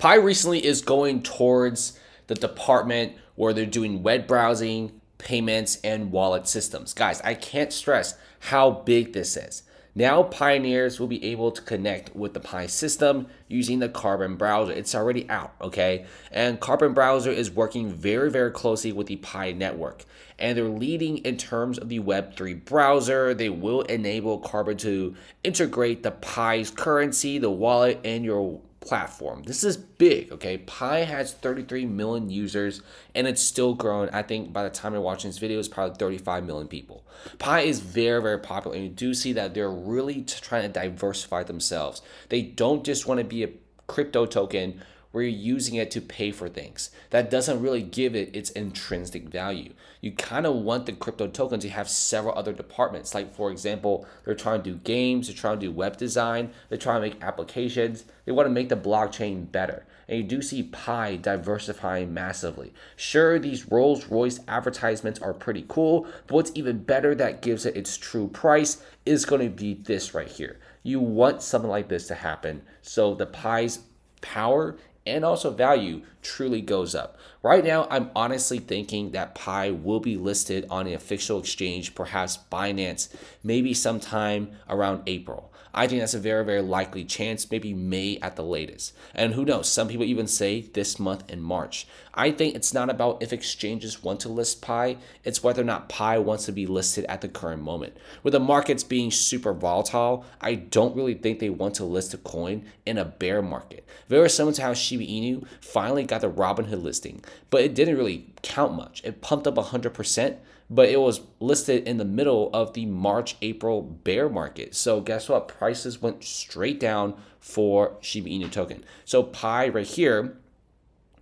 Pi recently is going towards the department where they're doing web browsing, payments, and wallet systems. Guys, I can't stress how big this is. Now pioneers will be able to connect with the Pi system using the Carbon browser. It's already out, okay? And Carbon browser is working very, very closely with the Pi network. And they're leading in terms of the Web3 browser. They will enable Carbon to integrate the Pi's currency, the wallet, and your platform. This is big, okay? Pi has 33 million users and it's still growing. I think by the time you're watching this video, it's probably 35 million people. Pi is very, very popular and you do see that they're really trying to diversify themselves. They don't just want to be a crypto token where you're using it to pay for things. That doesn't really give it its intrinsic value. You kind of want the crypto token to have several other departments. Like, for example, they're trying to do games, they're trying to do web design, they're trying to make applications, they want to make the blockchain better. And you do see Pi diversifying massively. Sure, these Rolls Royce advertisements are pretty cool, but what's even better that gives it its true price is going to be this right here. You want something like this to happen. So the Pi's power and also value truly goes up. Right now, I'm honestly thinking that Pi will be listed on an official exchange, perhaps Binance, maybe sometime around April. I think that's a very, very likely chance, maybe May at the latest. And who knows, some people even say this month in March. I think it's not about if exchanges want to list Pi, it's whether or not Pi wants to be listed at the current moment. With the markets being super volatile, I don't really think they want to list a coin in a bear market. Very similar to how Shiba Inu finally got the Robinhood listing, but it didn't really count much. It pumped up 100%, but it was listed in the middle of the March April bear market. So guess what? Prices went straight down for Shiba Inu token. So Pi right here,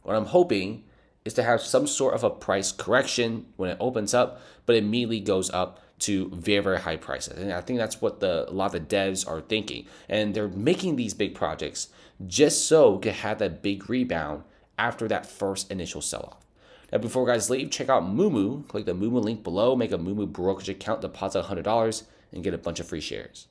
what I'm hoping is to have some sort of a price correction when it opens up, but immediately goes up to very very high prices and i think that's what the a lot of the devs are thinking and they're making these big projects just so can have that big rebound after that first initial sell-off now, before guys leave, check out Moomoo. Click the Moomoo link below, make a Moomoo brokerage account, deposit $100, and get a bunch of free shares.